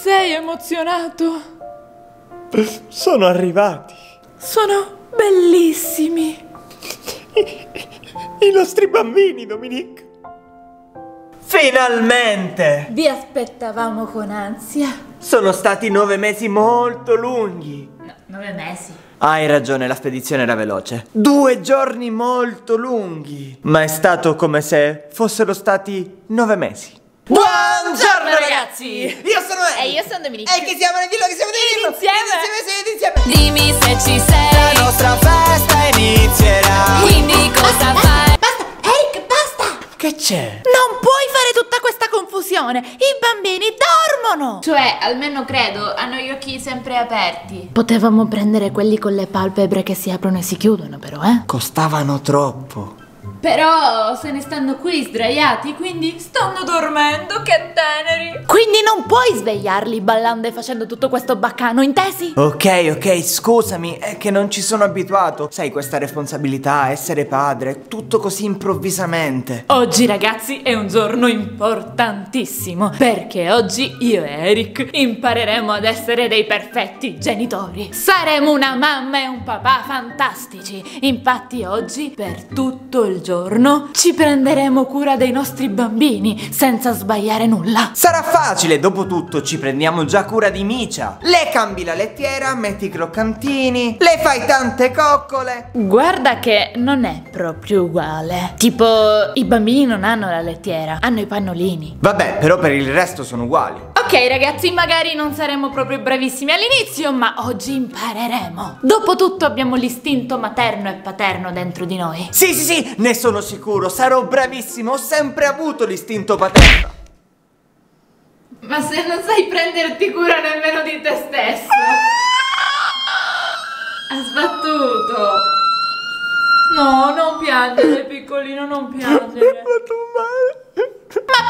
sei emozionato? Sono arrivati. Sono bellissimi. I nostri bambini, Dominique. Finalmente! Vi aspettavamo con ansia. Sono stati nove mesi molto lunghi. No, nove mesi. Hai ragione, la spedizione era veloce. Due giorni molto lunghi. Ma è stato come se fossero stati nove mesi. Buongiorno ragazzi! Io sono E Eric. io sono Dominique. E che siamo nel dillo che siamo nel dillo Insieme. Insieme, insieme, insieme Dimmi se ci sei, La nostra festa inizierà quindi cosa fai? Basta, Eric, basta! Che c'è? Non puoi fare tutta questa confusione! I bambini dormono! Cioè, almeno credo, hanno gli occhi sempre aperti. Potevamo prendere quelli con le palpebre che si aprono e si chiudono, però, eh? Costavano troppo Però se ne stanno qui sdraiati, quindi stanno dormendo, che teneri! Quindi non puoi svegliarli ballando e facendo tutto questo baccano, intesi? Ok, ok, scusami, è che non ci sono abituato Sai questa responsabilità, essere padre, tutto così improvvisamente Oggi ragazzi è un giorno importantissimo perché oggi io e Eric impareremo ad essere dei perfetti genitori. Saremo una mamma e un papà fantastici. Infatti oggi per tutto il giorno ci prenderemo cura dei nostri bambini senza sbagliare nulla. Sarà facile, dopo tutto ci prendiamo già cura di Micia Le cambi la lettiera, metti i croccantini, le fai tante coccole Guarda che non è proprio uguale. Tipo i bambini non hanno la lettiera, hanno i pannolini. Vabbè, però per il resto sono uguali Ok ragazzi, magari non saremo proprio bravissimi all'inizio, ma oggi impareremo. Dopotutto abbiamo l'istinto materno e paterno dentro di noi. Sì, sì, sì, ne sono sicuro, sarò bravissimo, ho sempre avuto l'istinto paterno Ma se non sai prenderti cura nemmeno di te stesso. Ha sbattuto. No, non piangere, piccolino, non piangere. Ma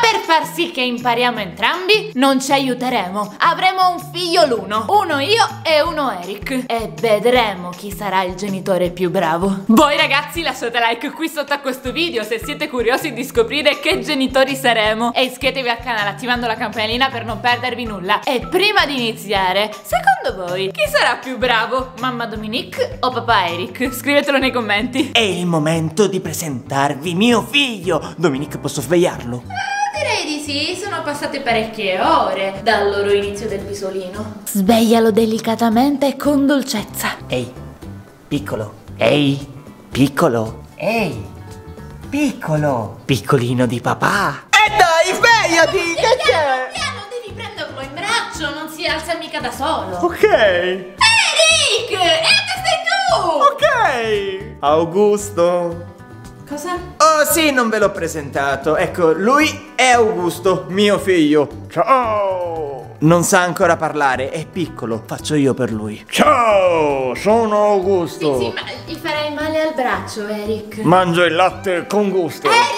per far sì che impariamo entrambi, non ci aiuteremo. Avremo un figlio l'uno, uno io e uno Eric. E vedremo chi sarà il genitore più bravo. Voi ragazzi lasciate like qui sotto a questo video se siete curiosi di scoprire che genitori saremo. E iscrivetevi al canale attivando la campanellina per non perdervi nulla. E prima di iniziare, secondo voi chi sarà più bravo? Mamma Dominique o papà Eric? Scrivetelo nei commenti. È il momento di presentarvi mio figlio Dominique, posso svegliarlo? Direi di sì, sono passate parecchie ore dal loro inizio del pisolino. Sveglialo delicatamente e con dolcezza. Ehi, piccolo. Ehi, piccolo. Ehi, piccolo. Piccolino di papà. E dai, svegliati, che c'è? Piano, devi prenderlo in braccio, non si alza mica da solo. Ok, Eric! E sei tu! ok. Augusto. Cosa? Oh sì, non ve l'ho presentato. Ecco, lui è Augusto, mio figlio. Ciao. Non sa ancora parlare, è piccolo. Faccio io per lui. Ciao, sono Augusto. Sì, sì, ma gli farai male al braccio, Eric. Mangio il latte con gusto. Eric,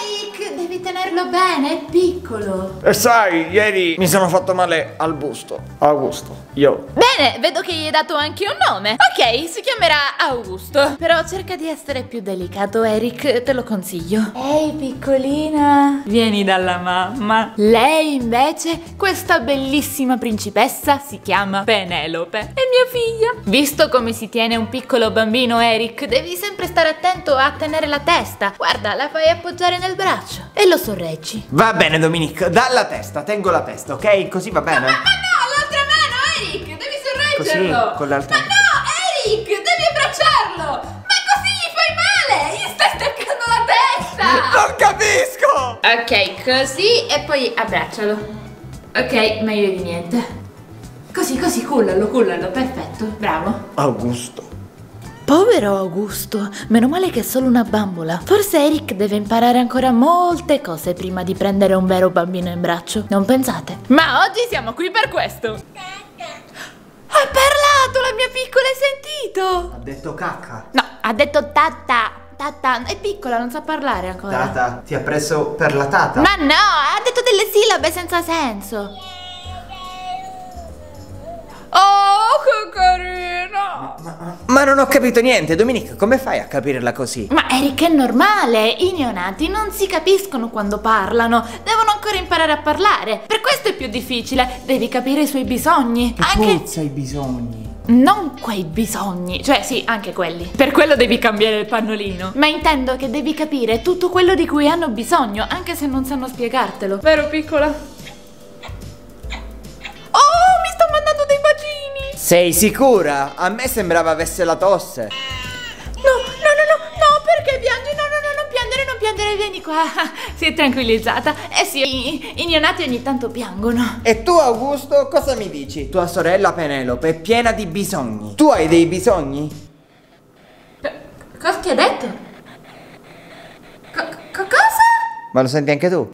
tenerlo bene, è piccolo. E sai, ieri mi sono fatto male al busto. Augusto, io. Bene, vedo che gli hai dato anche un nome. Ok, si chiamerà Augusto. Però cerca di essere più delicato, Eric, te lo consiglio. Ehi, piccolina. Vieni dalla mamma. Lei, invece, questa bellissima principessa, si chiama Penelope. È mia figlia. Visto come si tiene un piccolo bambino, Eric, devi sempre stare attento a tenere la testa. Guarda, la fai appoggiare nel braccio e lo sorreggi. Va bene, Dominique, dalla testa, tengo la testa, ok? Così va bene. Ma no, l'altra mano, Eric, devi Così, sorreggerlo. con l'altra. Ma no, Eric, devi abbracciarlo. Ma così gli fai male. Gli stai staccando la testa. Non capisco! Ok, così e poi abbraccialo. Ok, meglio di niente. Così, così, cullalo, cullalo, perfetto, bravo. Augusto. Povero Augusto, meno male che è solo una bambola. Forse Eric deve imparare ancora molte cose prima di prendere un vero bambino in braccio, non pensate? Ma oggi siamo qui per questo. Ha parlato la mia piccola, hai sentito? Ha detto cacca. No, ha detto tata. Tata, è piccola, non sa parlare ancora. Tata, ti ha preso per la tata? Ma no, ha detto delle sillabe senza senso. Che! Ma non ho capito niente, Dominique, come fai a capirla così? Ma Eric è normale, i neonati non si capiscono quando parlano, devono ancora imparare a parlare. Per questo è più difficile, devi capire i suoi bisogni. Anche i bisogni. non quei bisogni, cioè sì, anche quelli. Per quello devi cambiare il pannolino. Ma intendo che devi capire tutto quello di cui hanno bisogno, anche se non sanno spiegartelo. Vero piccola? Sei sicura? A me sembrava avesse la tosse. No, no, no, no, no, perché piangi? No, no, no, non piangere, non piangere, vieni qua. Si è tranquillizzata. Eh sì, i, i neonati ogni tanto piangono. E tu, Augusto, cosa mi dici? Tua sorella Penelope è piena di bisogni. Tu hai dei bisogni? Cosa ti ha detto? Co- cosa? Ma lo senti anche tu?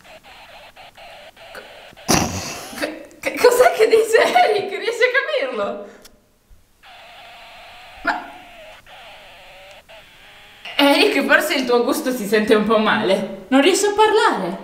C- c- cos'è che dice Eric? Riesci a capirlo? Ma... Eric, forse il tuo gusto si sente un po' male. Non riesce a parlare.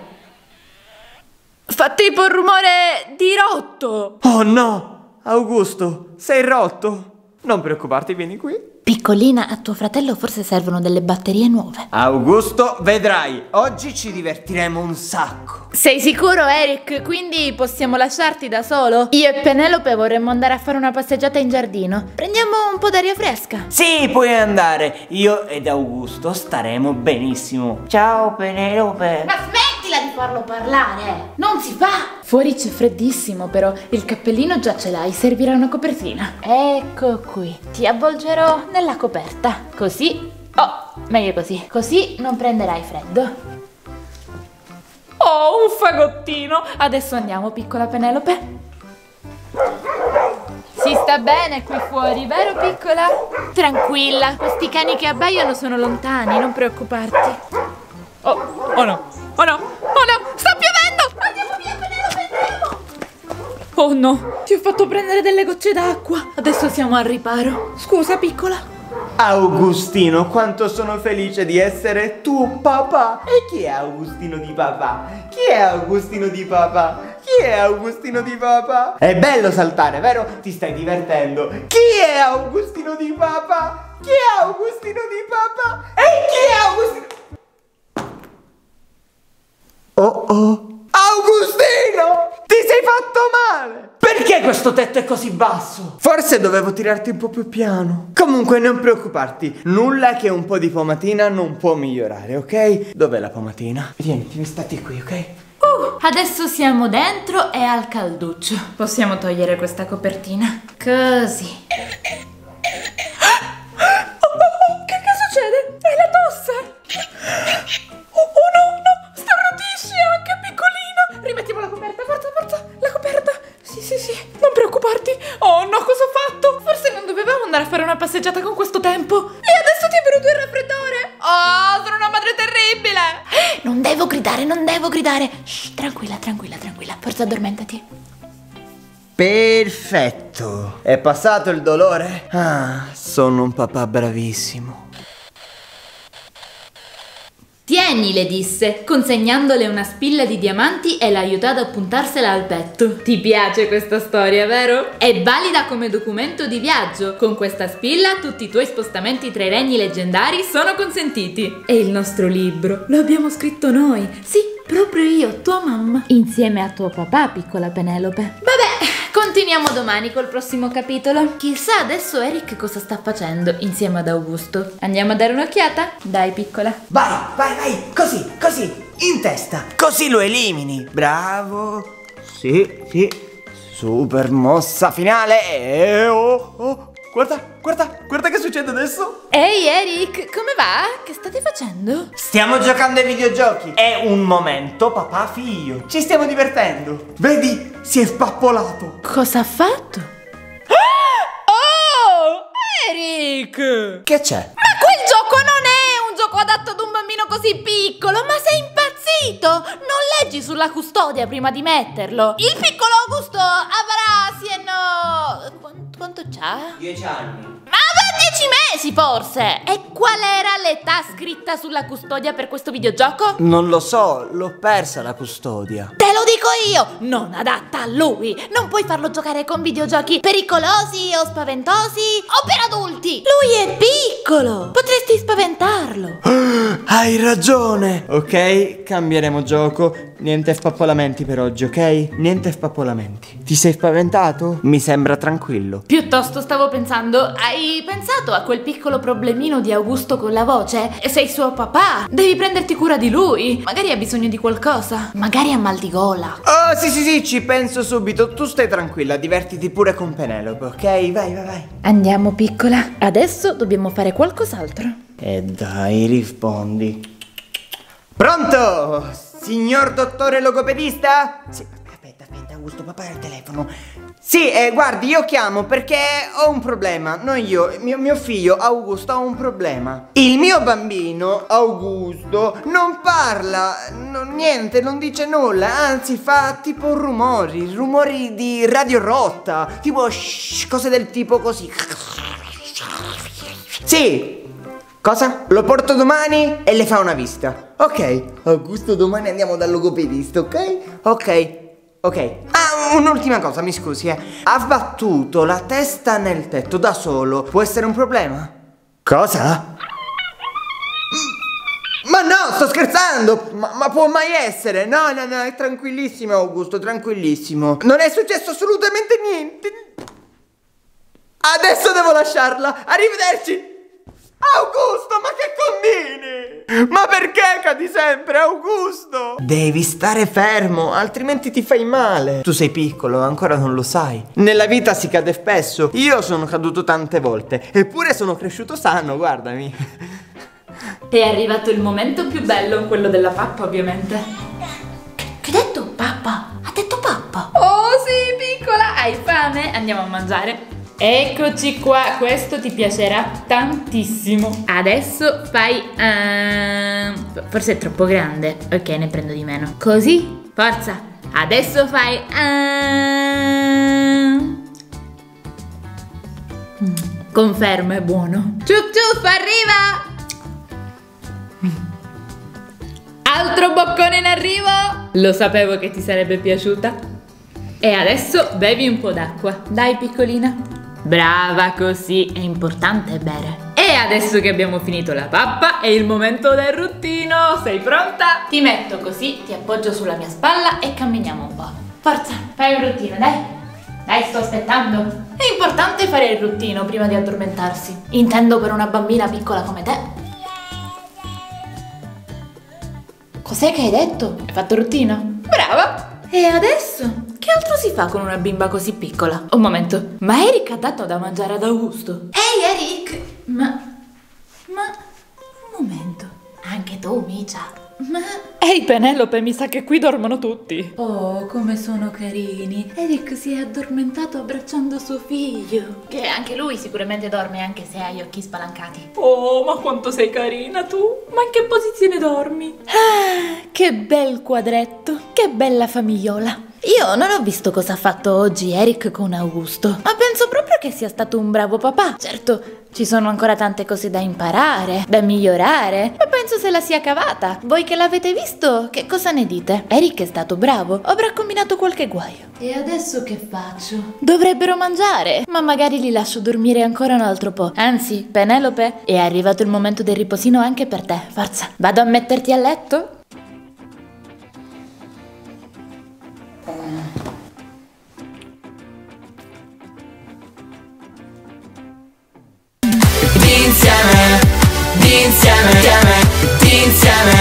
Fa tipo il rumore di rotto. Oh no! Augusto, sei rotto? Non preoccuparti, vieni qui. Piccolina, a tuo fratello forse servono delle batterie nuove. Augusto, vedrai, oggi ci divertiremo un sacco. Sei sicuro, Eric? Quindi possiamo lasciarti da solo? Io e Penelope vorremmo andare a fare una passeggiata in giardino. Prendiamo un po' d'aria fresca. Sì, puoi andare. Io ed Augusto staremo benissimo. Ciao, Penelope. Ma smettila di farlo parlare! Non si fa! Fuori c'è freddissimo, però il cappellino già ce l'hai, servirà una copertina. Ecco qui. Ti avvolgerò nella coperta. Così. Oh, meglio così. Così non prenderai freddo. Oh, un fagottino! Adesso andiamo, piccola Penelope. Si sta bene qui fuori, vero piccola? Tranquilla, questi cani che abbaiano sono lontani, non preoccuparti. Oh, oh no, oh no, andiamo! Oh no, ti ho fatto prendere delle gocce d'acqua. Adesso siamo al riparo. Scusa, piccola. Augustino, quanto sono felice di essere tuo papà. E chi è Augustino di papà? Chi è Augustino di papà? Chi è Augustino di papà? È bello saltare, vero? Ti stai divertendo. Chi è Augustino di papà? Chi è Augustino di papà? E chi è Augustino? Oh oh. Augustino! Ti sei fatto male! Perché questo tetto è così basso? Forse dovevo tirarti un po' più piano. Comunque non preoccuparti, nulla che un po' di pomatina non può migliorare, ok? Dov'è la pomatina? Vieni, ti stati qui, ok? Uh, adesso siamo dentro e al calduccio. Possiamo togliere questa copertina. Così. Forza addormentati. Perfetto. È passato il dolore? Ah, sono un papà bravissimo. Tieni, le disse, consegnandole una spilla di diamanti e l'ha aiutata a puntarsela al petto. Ti piace questa storia, vero? È valida come documento di viaggio. Con questa spilla tutti i tuoi spostamenti tra i regni leggendari sono consentiti. E il nostro libro lo abbiamo scritto noi. Sì, proprio io, tua mamma. Insieme a tuo papà, piccola Penelope. Vabbè, continuiamo domani col prossimo capitolo. Chissà adesso Eric cosa sta facendo insieme ad Augusto. Andiamo a dare un'occhiata? Dai, piccola. Vai, vai, vai, così, così, in testa. Così lo elimini. Bravo. Sì, sì. Super mossa finale. E oh, oh. Guarda, guarda, guarda che succede adesso. Ehi Eric, come va? Che state facendo? Stiamo giocando ai videogiochi. È un momento papà-figlio. Ci stiamo divertendo. Vedi, si è spappolato. Cosa ha fatto? Oh! Eric! Che c'è? Ma quel gioco non è un gioco adatto ad un bambino così piccolo, ma sei impazzito! Non leggi sulla custodia prima di metterlo. Il piccolo Augusto avrà sì e no... Quanto, quanto c'ha? Dieci anni. Ma dieci mesi forse! E qual era l'età scritta sulla custodia per questo videogioco? Non lo so, l'ho persa la custodia. Te lo dico io, non adatta a lui. Non puoi farlo giocare con videogiochi pericolosi o spaventosi o per adulti. Lui è piccolo, potresti spaventarlo. Hai ragione! Ok, cambieremo gioco. Niente spappolamenti per oggi, ok? Niente spappolamenti. Ti sei spaventato? Mi sembra tranquillo. Piuttosto stavo pensando, hai pensato a quel piccolo problemino di Augusto con la voce? Sei suo papà, devi prenderti cura di lui. Magari ha bisogno di qualcosa, magari ha mal di gola. Oh, sì, sì, sì, ci penso subito. Tu stai tranquilla, divertiti pure con Penelope, ok? Vai, vai, vai. Andiamo piccola, adesso dobbiamo fare qualcos'altro. E dai, rispondi. Pronto? Signor dottore logopedista? Sì, Augusto, papà ha il telefono. Sì, eh, guardi, io chiamo perché ho un problema. Non io, mio, mio figlio Augusto ha un problema. Il mio bambino, Augusto, non parla, non- niente, non dice nulla, anzi fa tipo rumori, rumori di radio rotta, tipo shh, cose del tipo così. Sì, Cosa? Lo porto domani e le fa una visita. Ok. Augusto, domani andiamo dal logopedista, ok? Ok. Ok. Ah, un'ultima cosa, mi scusi, eh. Ha battuto la testa nel tetto da solo. Può essere un problema? Cosa? Ma no, sto scherzando! Ma, ma può mai essere? No, no, no, è tranquillissimo, Augusto, tranquillissimo. Non è successo assolutamente niente. Adesso devo lasciarla. Arrivederci. Augusto, ma che combini? Ma perché cadi sempre, Augusto? Devi stare fermo, altrimenti ti fai male. Tu sei piccolo, ancora non lo sai. Nella vita si cade spesso. Io sono caduto tante volte, eppure sono cresciuto sano, guardami. È arrivato il momento più bello, quello della pappa ovviamente. Che ha detto pappa? Ha detto pappa? Oh sì, piccola, hai fame? Andiamo a mangiare. Eccoci qua, questo ti piacerà tantissimo. Adesso fai... ehm, forse è troppo grande. Ok, ne prendo di meno. Così, forza. Adesso fai... Mm, Confermo, è buono. Ciup ciup, arriva! Altro boccone in arrivo! Lo sapevo che ti sarebbe piaciuta. E adesso bevi un po' d'acqua. Dai, piccolina. Brava così, è importante bere. E adesso che abbiamo finito la pappa, è il momento del ruttino. Sei pronta? Ti metto così, ti appoggio sulla mia spalla e camminiamo un po'. Forza, fai un ruttino, dai. Dai, sto aspettando. È importante fare il ruttino prima di addormentarsi. Intendo per una bambina piccola come te. Cos'è che hai detto? Hai fatto ruttino? Brava! E adesso? Che altro si fa con una bimba così piccola? Un momento, ma Eric ha dato da mangiare ad Augusto? Ehi Eric! Ma... ma... un momento. Anche tu, Micia. Ma... Ehi Penelope, mi sa che qui dormono tutti. Oh, come sono carini. Eric si è addormentato abbracciando suo figlio. Che anche lui sicuramente dorme anche se ha gli occhi spalancati. Oh, ma quanto sei carina tu. Ma in che posizione dormi? Ah, che bel quadretto. Che bella famigliola. Io non ho visto cosa ha fatto oggi Eric con Augusto, ma penso proprio che sia stato un bravo papà. Certo, ci sono ancora tante cose da imparare, da migliorare, ma penso se la sia cavata. Voi che l'avete visto, che cosa ne dite? Eric è stato bravo, avrà combinato qualche guaio. E adesso che faccio? Dovrebbero mangiare, ma magari li lascio dormire ancora un altro po'. Anzi, Penelope, è arrivato il momento del riposino anche per te. Forza, vado a metterti a letto? time